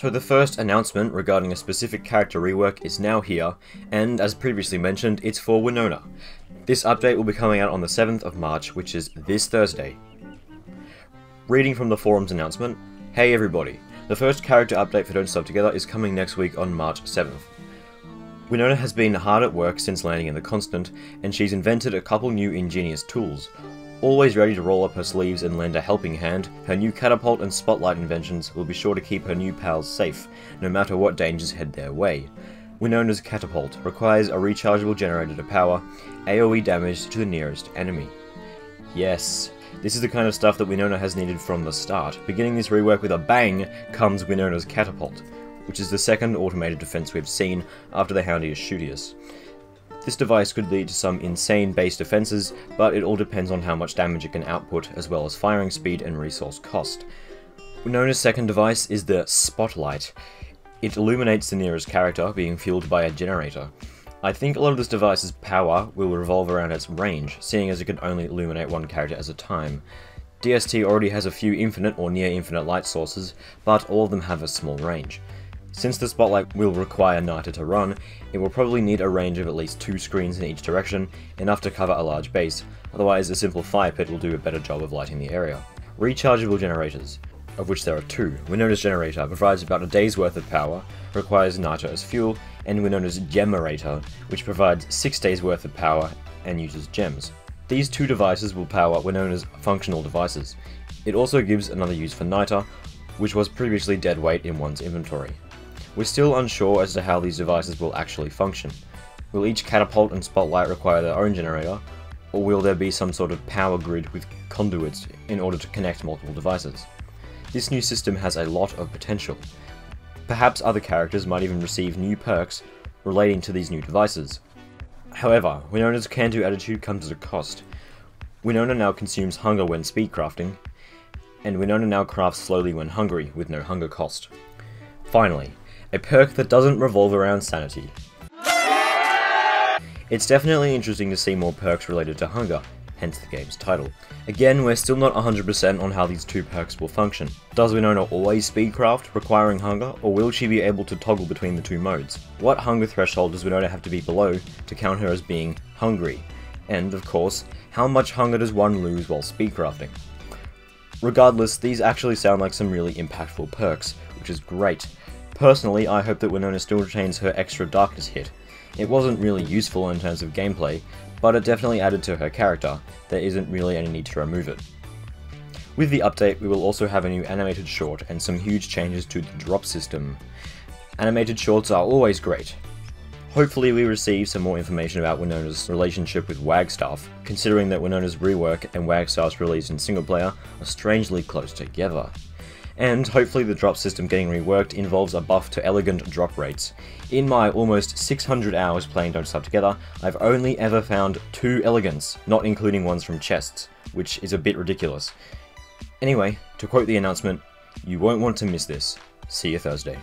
So the first announcement regarding a specific character rework is now here, and as previously mentioned, it's for Winona. This update will be coming out on the 7th of March, which is this Thursday. Reading from the forums announcement, Hey everybody, the first character update for Don't Starve Together is coming next week on March 7th. Winona has been hard at work since landing in the Constant, and she's invented a couple new ingenious tools. Always ready to roll up her sleeves and lend a helping hand, her new catapult and spotlight inventions will be sure to keep her new pals safe, no matter what dangers head their way. Winona's catapult requires a rechargeable generator to power, AoE damage to the nearest enemy. Yes, this is the kind of stuff that Winona has needed from the start. Beginning this rework with a bang comes Winona's Catapult, which is the second automated defense we've seen after the Houndius Shootius. This device could lead to some insane base defenses, but it all depends on how much damage it can output, as well as firing speed and resource cost. Winona's second device is the Spotlight. It illuminates the nearest character, being fueled by a generator. I think a lot of this device's power will revolve around its range, seeing as it can only illuminate one character at a time. DST already has a few infinite or near infinite light sources, but all of them have a small range. Since the spotlight will require nitre to run, it will probably need a range of at least two screens in each direction, enough to cover a large base, otherwise a simple fire pit will do a better job of lighting the area. Rechargeable generators, of which there are two. Winona's generator provides about a day's worth of power, requires nitre as fuel, and Winona's Gemerator, which provides 6 days worth of power and uses gems. These two devices will power Winona's functional devices. It also gives another use for nitre, which was previously dead weight in one's inventory. We're still unsure as to how these devices will actually function. Will each catapult and spotlight require their own generator, or will there be some sort of power grid with conduits in order to connect multiple devices? This new system has a lot of potential, Perhaps other characters might even receive new perks relating to these new devices. However, Winona's can-do attitude comes at a cost. Winona now consumes hunger when speedcrafting, and Winona now crafts slowly when hungry, with no hunger cost. Finally, a perk that doesn't revolve around sanity. It's definitely interesting to see more perks related to hunger, hence the game's title. Again, we're still not 100% on how these two perks will function. Does Winona always speedcraft, requiring hunger, or will she be able to toggle between the two modes? What hunger threshold does Winona have to be below to count her as being hungry? And, of course, how much hunger does one lose while speedcrafting? Regardless, these actually sound like some really impactful perks, which is great. Personally, I hope that Winona still retains her extra darkness hit. It wasn't really useful in terms of gameplay, but it definitely added to her character, there isn't really any need to remove it. With the update, we will also have a new animated short and some huge changes to the drop system. Animated shorts are always great. Hopefully we receive some more information about Winona's relationship with Wagstaff, considering that Winona's rework and Wagstaff's release in single player are strangely close together and hopefully the drop system getting reworked involves a buff to elegant drop rates. In my almost 600 hours playing Don't Starve Together, I've only ever found two elegants, not including ones from chests, which is a bit ridiculous. Anyway, to quote the announcement, you won't want to miss this. See you Thursday.